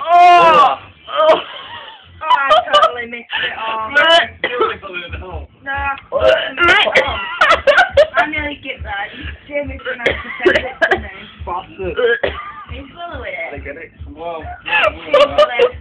oh! Oh! Oh, I totally missed it all. No, I totally missed it all. I nearly get that. Jamie's gonna have to send it to me. Bastard. He's full of it. I get it. Well, He's.